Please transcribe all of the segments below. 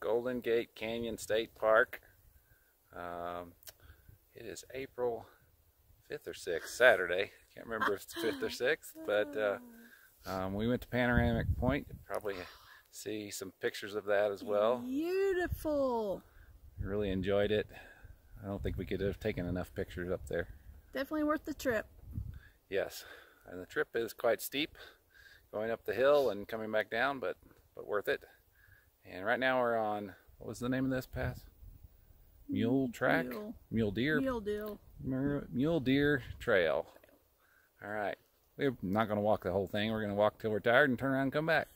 Golden Gate Canyon State Park. Um, it is April 5th or 6th, Saturday. Can't remember if it's 5th or 6th, but uh, um, we went to Panorama Point. Probably see some pictures of that as well. Beautiful. Really enjoyed it. I don't think we could have taken enough pictures up there. Definitely worth the trip. Yes, and the trip is quite steep, going up the hill and coming back down, but but worth it. And right now we're on what was the name of this path? Mule Track, Mule, Mule Deer, Mule Deal. Mule Deer Trail. All right, we're not going to walk the whole thing. We're going to walk till we're tired and turn around and come back.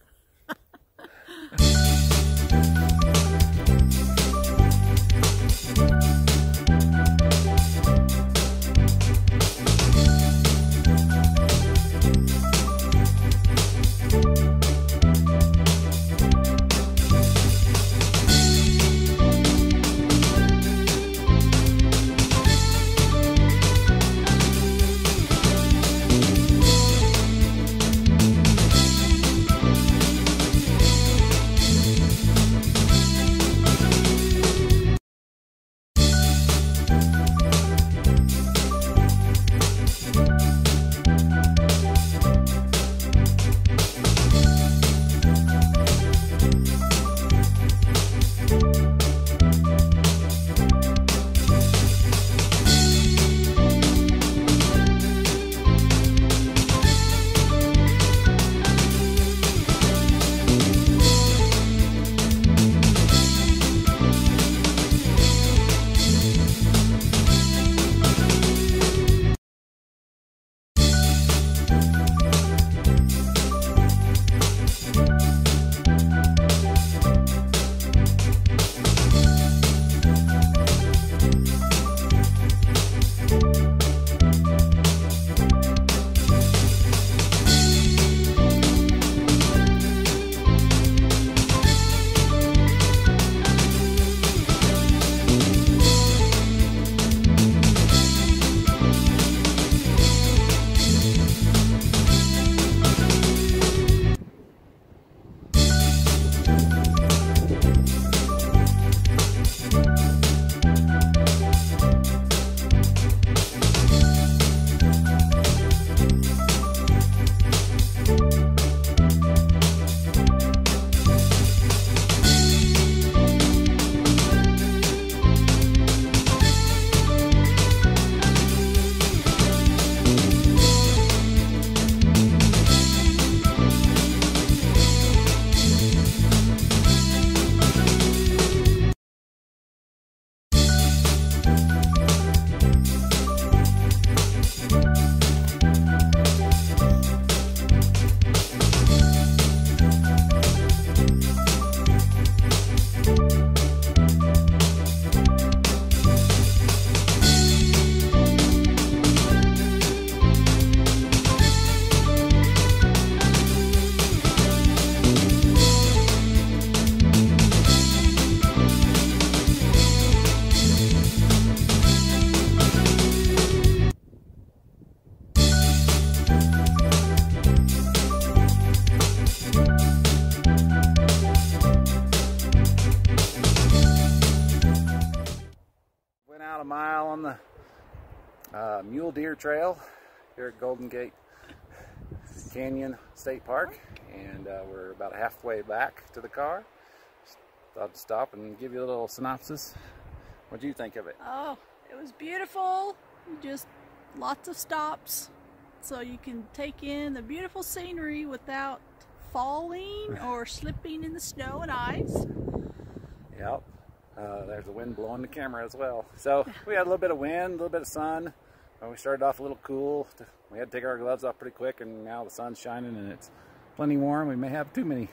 Uh, Mule Deer Trail here at Golden Gate Canyon State Park, and uh, we're about halfway back to the car. Thought to stop and give you a little synopsis. What do you think of it? Oh, it was beautiful. Just lots of stops so you can take in the beautiful scenery without falling or slipping in the snow and ice. Yep. Uh, there's the wind blowing the camera as well. So we had a little bit of wind, a little bit of sun. Uh, we started off a little cool. We had to take our gloves off pretty quick, and now the sun's shining and it's plenty warm. We may have too many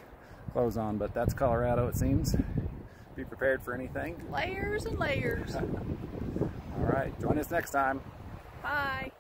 clothes on, but that's Colorado, it seems. Be prepared for anything. Layers and layers. All right, join us next time. Bye.